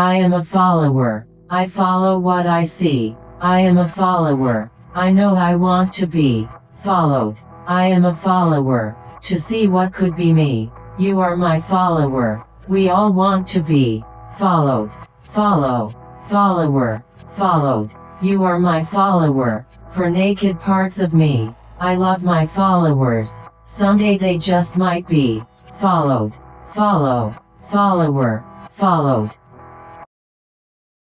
I am a follower. I follow what I see. I am a follower. I know I want to be followed. I am a follower. To see what could be me. You are my follower. We all want to be followed. Follow. Follower. Followed. You are my follower. For naked parts of me. I love my followers. Someday they just might be followed. Follow. Follower. Followed.